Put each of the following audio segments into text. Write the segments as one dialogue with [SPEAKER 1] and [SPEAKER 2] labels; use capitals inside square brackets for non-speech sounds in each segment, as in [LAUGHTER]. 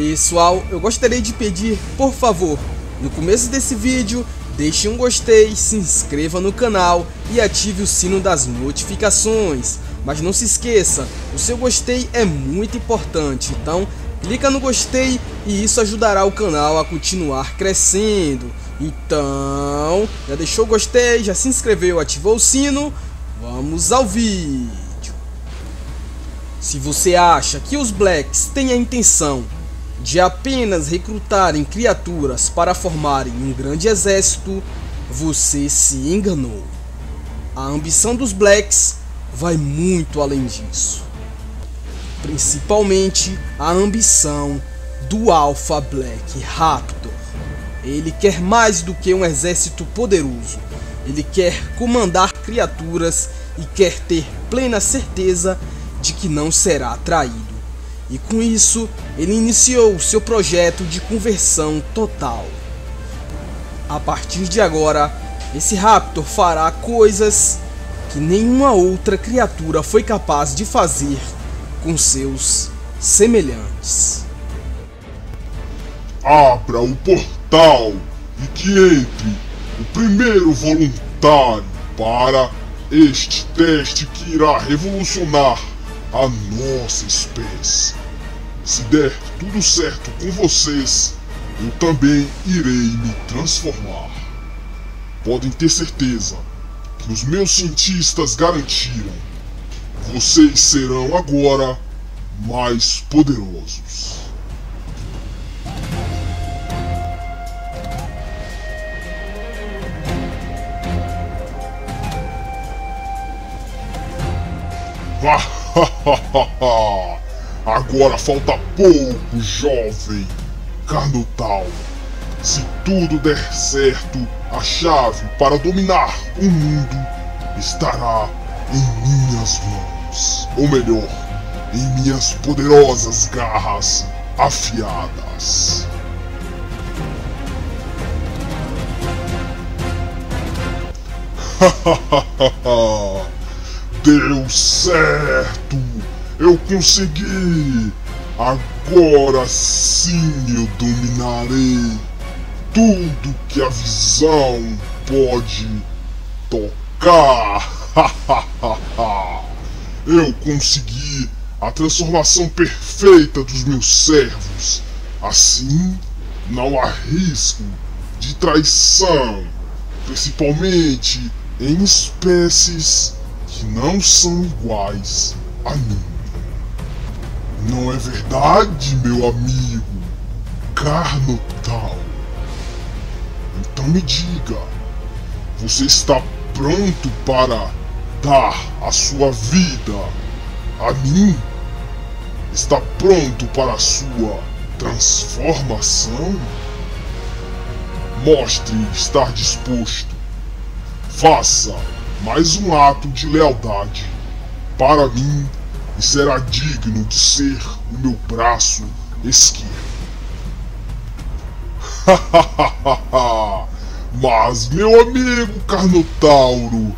[SPEAKER 1] Pessoal, eu gostaria de pedir, por favor, no começo desse vídeo, deixe um gostei, se inscreva no canal e ative o sino das notificações. Mas não se esqueça, o seu gostei é muito importante, então clica no gostei e isso ajudará o canal a continuar crescendo. Então, já deixou o gostei, já se inscreveu, ativou o sino? Vamos ao vídeo. Se você acha que os Blacks têm a intenção de apenas recrutarem criaturas para formarem um grande exército, você se enganou. A ambição dos Blacks vai muito além disso. Principalmente a ambição do Alpha Black Raptor. Ele quer mais do que um exército poderoso. Ele quer comandar criaturas e quer ter plena certeza de que não será traído. E com isso, ele iniciou seu projeto de conversão total. A partir de agora, esse Raptor fará coisas que nenhuma outra criatura foi capaz de fazer com seus semelhantes.
[SPEAKER 2] Abra o portal e que entre o primeiro voluntário para este teste que irá revolucionar a nossa espécie. Se der tudo certo com vocês, eu também irei me transformar. Podem ter certeza que os meus cientistas garantiram vocês serão agora mais poderosos. [LAUGHS] Agora falta pouco, jovem Carnotal. Se tudo der certo, a chave para dominar o mundo estará em minhas mãos. Ou melhor, em minhas poderosas garras afiadas. [LAUGHS] Deu certo! Eu consegui! Agora sim eu dominarei tudo que a visão pode tocar. [LAUGHS] eu consegui a transformação perfeita dos meus servos. Assim, não há risco de traição, principalmente em espécies que não são iguais a mim. Não é verdade, meu amigo Carnotal? Então me diga, você está pronto para dar a sua vida a mim? Está pronto para a sua transformação? Mostre estar disposto. Faça mais um ato de lealdade para mim e será digno de ser o meu braço esquerdo. [LAUGHS] Mas, meu amigo Carnotauro,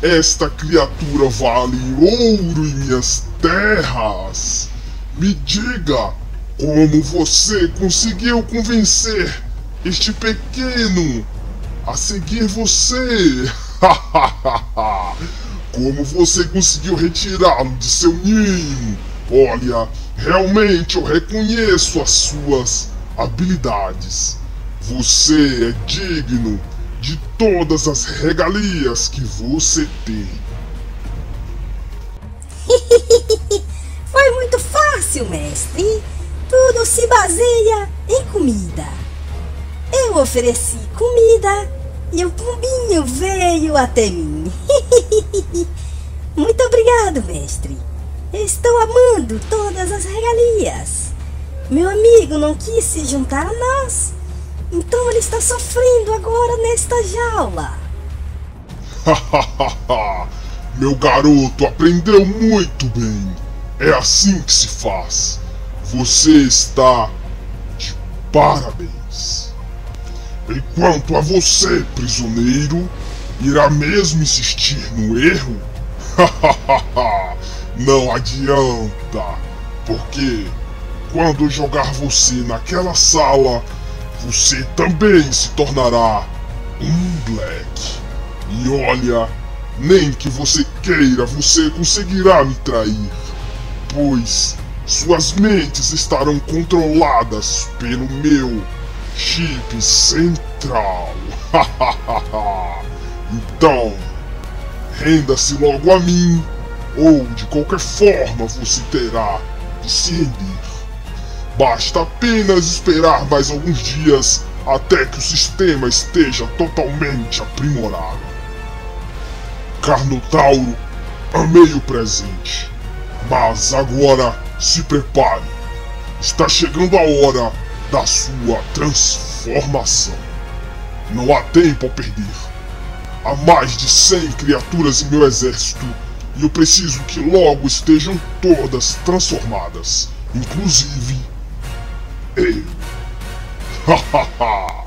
[SPEAKER 2] esta criatura vale ouro em minhas terras. Me diga como você conseguiu convencer este pequeno a seguir você. [LAUGHS] [LAUGHS] Como você conseguiu retirá-lo de seu ninho? Olha, realmente eu reconheço as suas habilidades. Você é digno de todas as regalias que você tem. [LAUGHS]
[SPEAKER 3] Foi muito fácil, mestre. Tudo se baseia em comida. Eu ofereci comida e o pombinho veio até mim. [LAUGHS] Muito obrigado, mestre. Estou amando todas as regalias. Meu amigo não quis se juntar a nós. Então ele está sofrendo agora nesta jaula. [LAUGHS]
[SPEAKER 2] Meu garoto aprendeu muito bem. É assim que se faz. Você está de parabéns. Enquanto a você, prisioneiro, irá mesmo insistir no erro? [LAUGHS] Não adianta, porque quando jogar você naquela sala, você também se tornará um Black. E olha, nem que você queira, você conseguirá me trair, pois suas mentes estarão controladas pelo meu chip central. [LAUGHS] então, renda-se logo a mim, ou de qualquer forma você terá de se render. Basta apenas esperar mais alguns dias até que o sistema esteja totalmente aprimorado. Carnotauro, amei o presente, mas agora se prepare. Está chegando a hora da sua transformação. Não há tempo a perder. Há mais de 100 criaturas em meu exército e eu preciso que logo estejam todas transformadas, inclusive eu. [LAUGHS] Hahaha!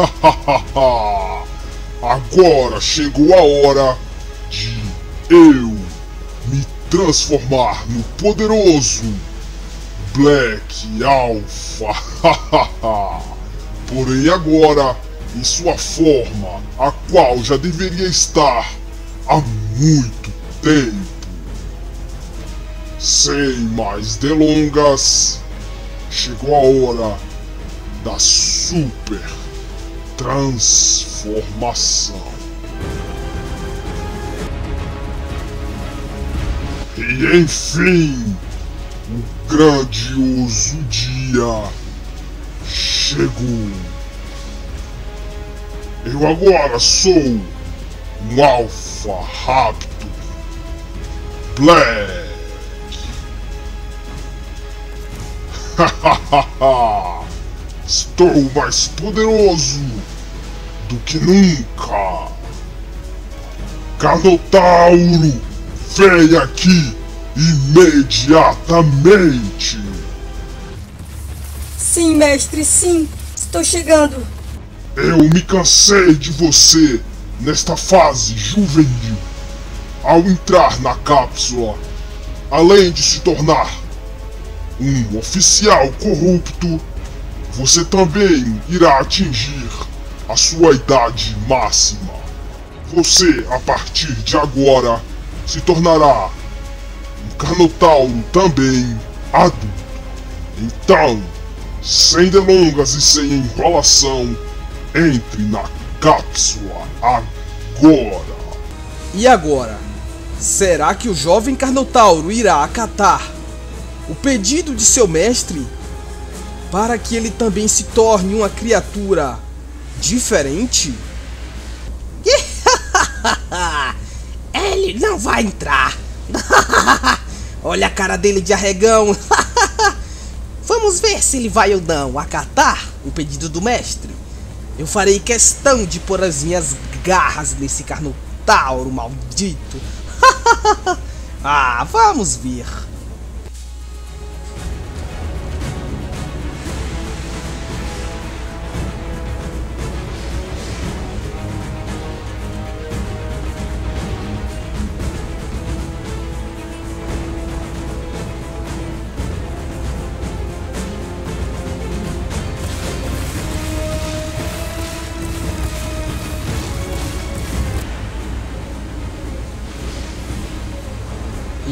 [SPEAKER 2] [LAUGHS] Agora chegou a hora de eu me transformar no poderoso Black Alpha. [LAUGHS] Porém agora em sua forma, a qual já deveria estar há muito tempo. Sem mais delongas, chegou a hora da super transformação. E enfim, o grandioso dia chegou. Eu agora sou um alfa rápido Black. [LAUGHS] Estou mais poderoso do que nunca. Canotauro, vem aqui imediatamente.
[SPEAKER 3] Sim, mestre, sim. Estou chegando.
[SPEAKER 2] Eu me cansei de você nesta fase juvenil. Ao entrar na cápsula, além de se tornar um oficial corrupto, você também irá atingir a sua idade máxima. Você, a partir de agora, se tornará um Carnotauro também adulto. Então, sem delongas e sem enrolação, entre na cápsula agora.
[SPEAKER 1] E agora? Será que o jovem Carnotauro irá acatar o pedido de seu mestre para que ele também se torne uma criatura diferente? [LAUGHS]
[SPEAKER 4] ele não vai entrar. [LAUGHS] Olha a cara dele de arregão. [LAUGHS] Vamos ver se ele vai ou não acatar o pedido do mestre. Eu farei questão de pôr as minhas garras nesse carnotauro maldito. ah, vamos ver.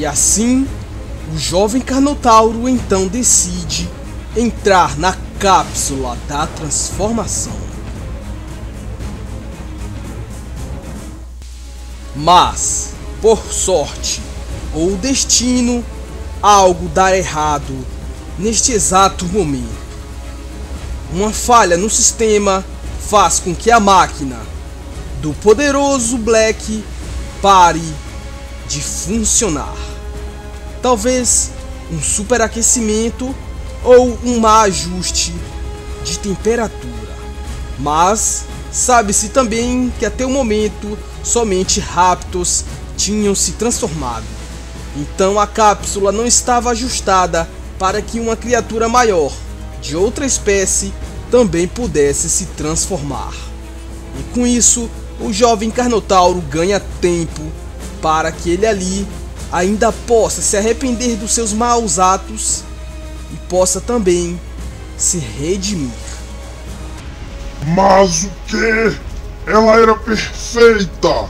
[SPEAKER 1] Assim, o jovem Carnotauro então decide entrar na cápsula da transformação. Mas, por sorte ou destino, algo dá errado neste exato momento. Uma falha no sistema faz com que a máquina do poderoso Black pare de funcionar. Talvez um superaquecimento ou um má ajuste de temperatura. Mas sabe-se também que até o momento somente Raptors tinham se transformado. Então a cápsula não estava ajustada para que uma criatura maior, de outra espécie, também pudesse se transformar. E com isso, o jovem Carnotauro ganha tempo para que ele ali ainda possa se arrepender dos seus maus atos e possa também se redimir.
[SPEAKER 2] Mas o que? Ela era perfeita!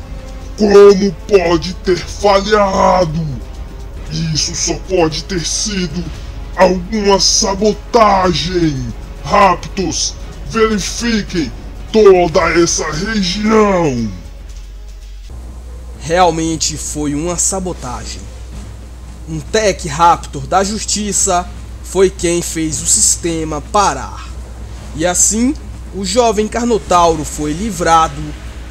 [SPEAKER 2] Como pode ter falhado? Isso só pode ter sido alguma sabotagem! Raptos, verifiquem toda essa região!
[SPEAKER 1] Realmente foi uma sabotagem. Um Tech Raptor da Justiça foi quem fez o sistema parar. E assim, o jovem Carnotauro foi livrado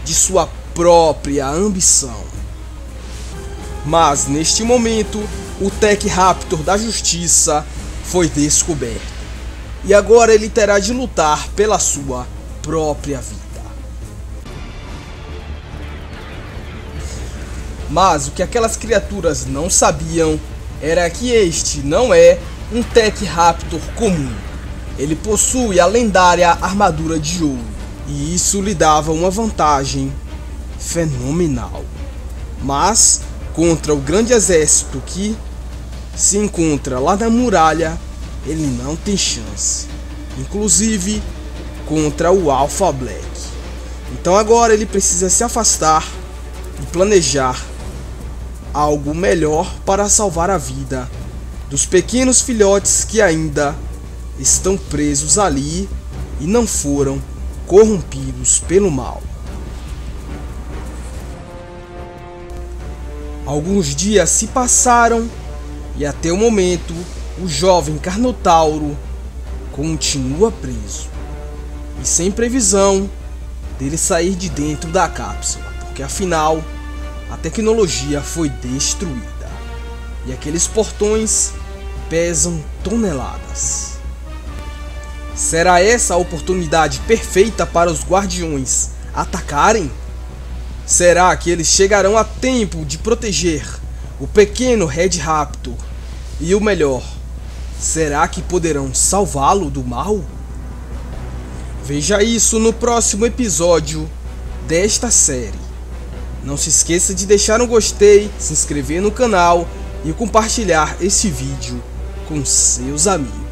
[SPEAKER 1] de sua própria ambição. Mas neste momento, o Tech Raptor da Justiça foi descoberto. E agora ele terá de lutar pela sua própria vida. Mas o que aquelas criaturas não sabiam era que este não é um Tech Raptor comum. Ele possui a lendária armadura de ouro, e isso lhe dava uma vantagem fenomenal. Mas contra o grande exército que se encontra lá na muralha, ele não tem chance. Inclusive contra o Alpha Black. Então agora ele precisa se afastar e planejar algo melhor para salvar a vida dos pequenos filhotes que ainda estão presos ali e não foram corrompidos pelo mal. Alguns dias se passaram e até o momento o jovem Carnotauro continua preso e sem previsão dele sair de dentro da cápsula, porque afinal a tecnologia foi destruída e aqueles portões pesam toneladas. Será essa a oportunidade perfeita para os guardiões atacarem? Será que eles chegarão a tempo de proteger o pequeno Red Raptor? E o melhor, será que poderão salvá-lo do mal? Veja isso no próximo episódio desta série. Não se esqueça de deixar um gostei, se inscrever no canal e compartilhar esse vídeo com seus amigos.